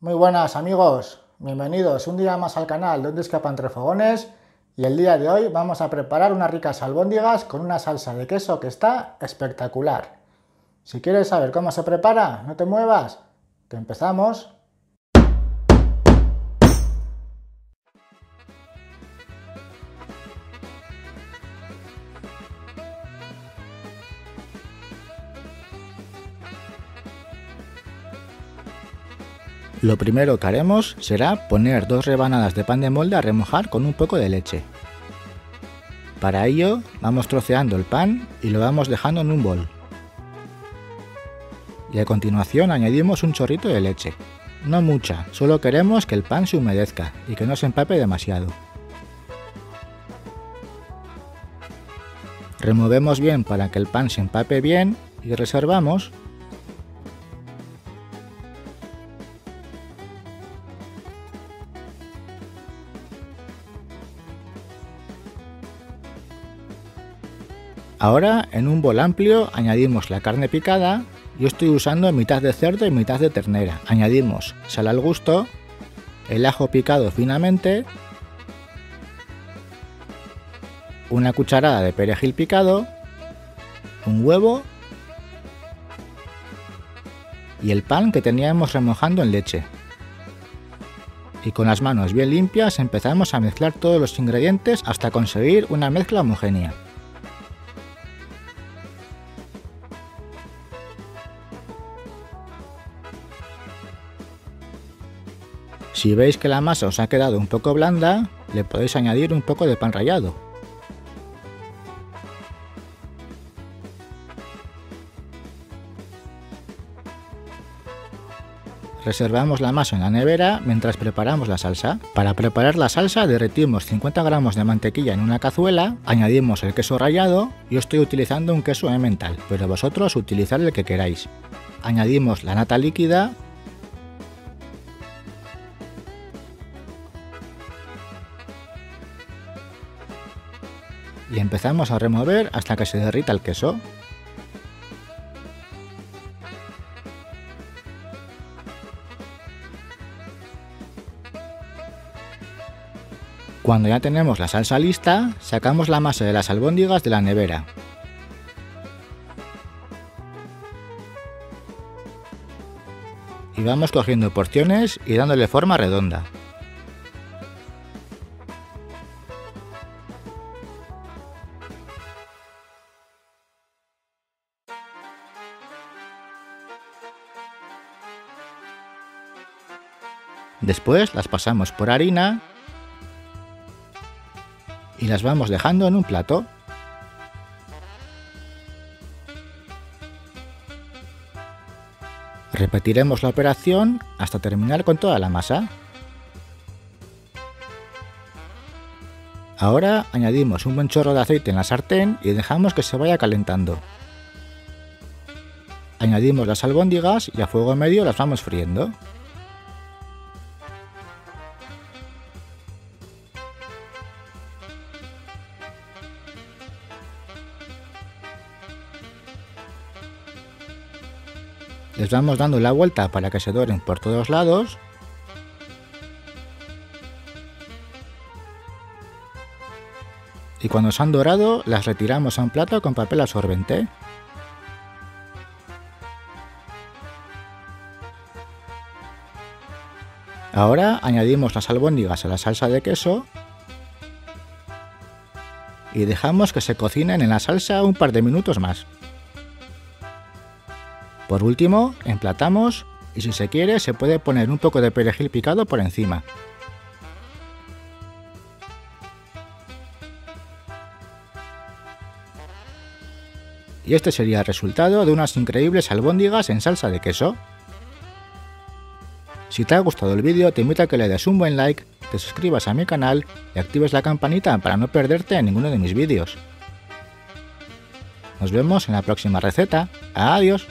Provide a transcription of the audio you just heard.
Muy buenas amigos, bienvenidos un día más al canal donde escapan tres fogones y el día de hoy vamos a preparar unas ricas albóndigas con una salsa de queso que está espectacular. Si quieres saber cómo se prepara, no te muevas, que empezamos. Lo primero que haremos será poner dos rebanadas de pan de molde a remojar con un poco de leche. Para ello vamos troceando el pan y lo vamos dejando en un bol. Y a continuación añadimos un chorrito de leche. No mucha, solo queremos que el pan se humedezca y que no se empape demasiado. Removemos bien para que el pan se empape bien y reservamos Ahora en un bol amplio añadimos la carne picada, yo estoy usando mitad de cerdo y mitad de ternera. Añadimos sal al gusto, el ajo picado finamente, una cucharada de perejil picado, un huevo y el pan que teníamos remojando en leche. Y con las manos bien limpias empezamos a mezclar todos los ingredientes hasta conseguir una mezcla homogénea. Si veis que la masa os ha quedado un poco blanda, le podéis añadir un poco de pan rallado. Reservamos la masa en la nevera mientras preparamos la salsa. Para preparar la salsa derretimos 50 gramos de mantequilla en una cazuela, añadimos el queso rallado, yo estoy utilizando un queso emmental, pero vosotros utilizad el que queráis. Añadimos la nata líquida y empezamos a remover hasta que se derrita el queso. Cuando ya tenemos la salsa lista, sacamos la masa de las albóndigas de la nevera. Y vamos cogiendo porciones y dándole forma redonda. Después las pasamos por harina y las vamos dejando en un plato. Repetiremos la operación hasta terminar con toda la masa. Ahora añadimos un buen chorro de aceite en la sartén y dejamos que se vaya calentando. Añadimos las albóndigas y a fuego medio las vamos friendo. Les vamos dando la vuelta para que se doren por todos lados. Y cuando se han dorado, las retiramos a un plato con papel absorbente. Ahora añadimos las albóndigas a la salsa de queso y dejamos que se cocinen en la salsa un par de minutos más. Por último, emplatamos y si se quiere se puede poner un poco de perejil picado por encima. Y este sería el resultado de unas increíbles albóndigas en salsa de queso. Si te ha gustado el vídeo te invito a que le des un buen like, te suscribas a mi canal y actives la campanita para no perderte ninguno de mis vídeos. Nos vemos en la próxima receta. Adiós.